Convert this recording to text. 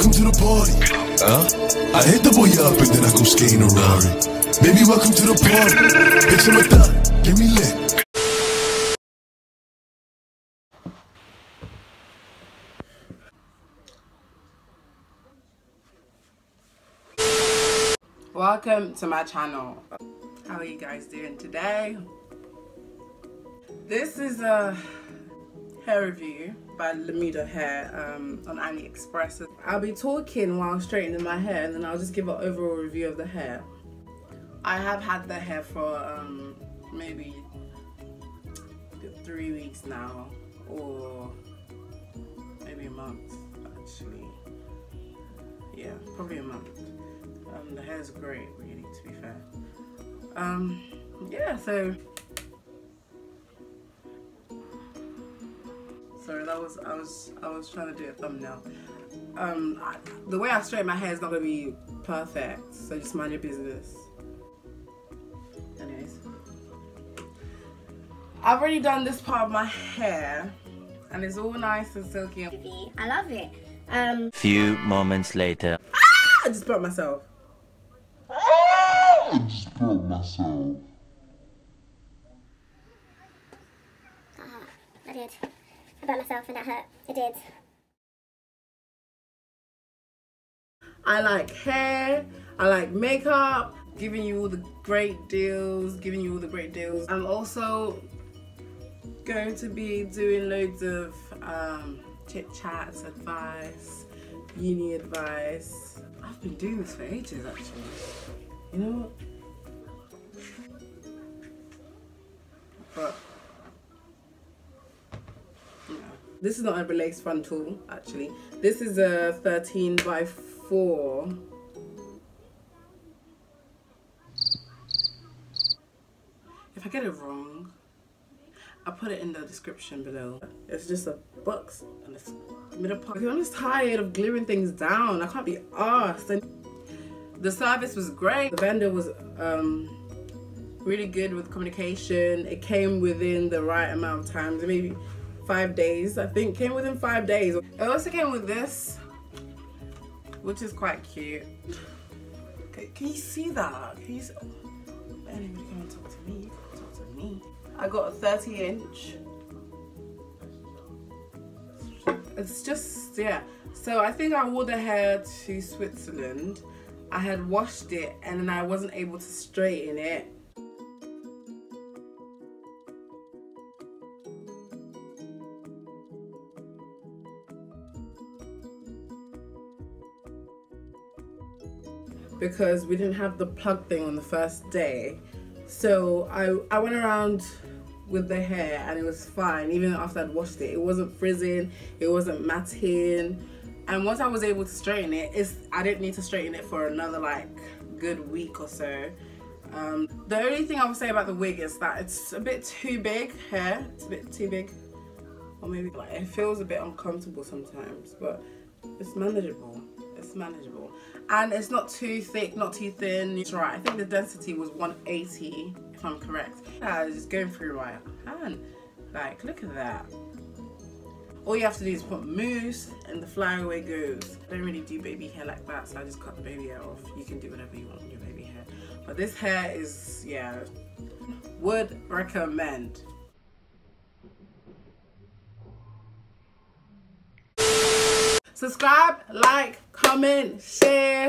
welcome to the party. Huh? I hit the boy up and then I go skating a Rari. Baby, welcome to the party. Bitch, I'm a thot. Give me lit. Welcome to my channel. How are you guys doing today? This is a hair review by Lemoda Hair um, on AliExpress. I'll be talking while straightening my hair and then I'll just give an overall review of the hair. I have had the hair for um, maybe three weeks now or maybe a month actually. Yeah, probably a month. Um, the hair's great really to be fair. Um, yeah, so sorry that was I was I was trying to do a thumbnail. Um I, the way I straighten my hair is not gonna be perfect so just mind your business. Anyways. I've already done this part of my hair and it's all nice and silky I love it. Um few moments later. Ah! I just burnt myself. I just burnt myself. Ah, I did Burnt myself and that hurt. It did. I like hair, I like makeup, giving you all the great deals, giving you all the great deals. I'm also going to be doing loads of um, chit chats, advice, uni advice. I've been doing this for ages actually. You know what? But This is not a relaxed frontal, actually. This is a 13 by 4. If I get it wrong, I'll put it in the description below. It's just a box and it's middle part. I'm just tired of gluing things down. I can't be asked. And the service was great. The vendor was um, really good with communication. It came within the right amount of time. Maybe five days. I think came within five days. It also came with this, which is quite cute. Can you see that? Can you see? Anybody come and talk to me? Talk to me. I got a 30 inch. It's just, yeah. So I think I wore the hair to Switzerland. I had washed it and then I wasn't able to straighten it because we didn't have the plug thing on the first day. So I, I went around with the hair and it was fine even after I'd washed it. It wasn't frizzing, it wasn't matting. And once I was able to straighten it, it's, I didn't need to straighten it for another like good week or so. Um, the only thing I would say about the wig is that it's a bit too big hair. It's a bit too big. Or maybe like it feels a bit uncomfortable sometimes, but it's manageable. It's manageable. And it's not too thick not too thin. It's right. I think the density was 180 if i'm correct. I was just going through my hand. Like look at that. All you have to do is put mousse and the flyaway goes. I don't really do baby hair like that so I just cut the baby hair off. You can do whatever you want with your baby hair. But this hair is yeah would recommend subscribe like comment share